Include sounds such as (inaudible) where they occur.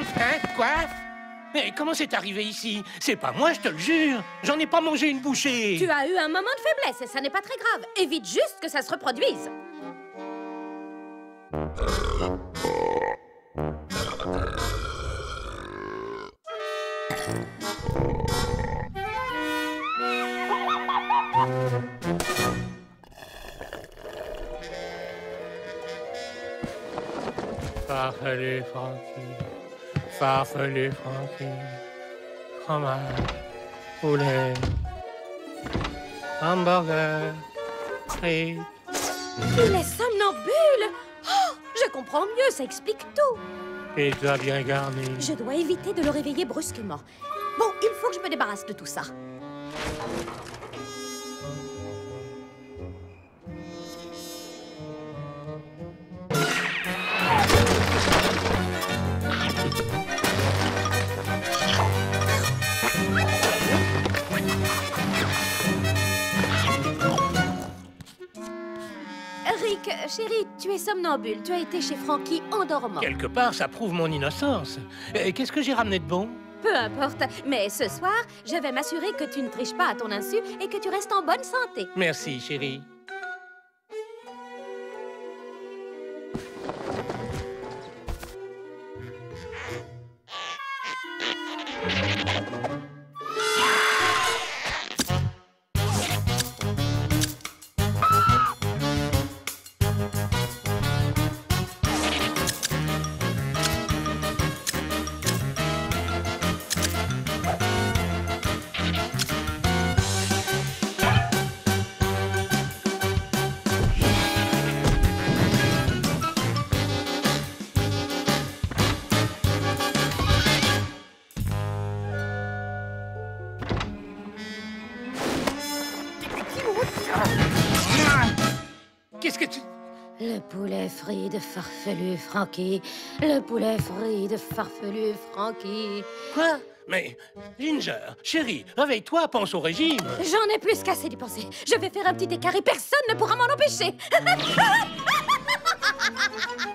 Hum, hein, quoi? Mais comment c'est arrivé ici? C'est pas moi, je te le jure. J'en ai pas mangé une bouchée. Tu as eu un moment de faiblesse et ça n'est pas très grave. Évite juste que ça se reproduise. Farfelu Francky, farfelu Francky, fromage, poulet, hamburger, frites. Il est somnambule Oh, je comprends mieux, ça explique tout. Pizza bien garni. Je dois éviter de le réveiller brusquement. Bon, il faut que je me débarrasse de tout ça. Rick, chérie, tu es somnambule. Tu as été chez Frankie en dormant. Quelque part, ça prouve mon innocence. Et Qu'est-ce que j'ai ramené de bon? Peu importe. Mais ce soir, je vais m'assurer que tu ne triches pas à ton insu et que tu restes en bonne santé. Merci, chérie. Qu'est-ce que tu... Le poulet frit de farfelu Frankie. Le poulet frit de farfelu Frankie. Quoi? Mais, Ginger, chérie, réveille-toi, pense au régime. J'en ai plus qu'assez d'y penser. Je vais faire un petit écart et personne ne pourra m'en empêcher. (laughs)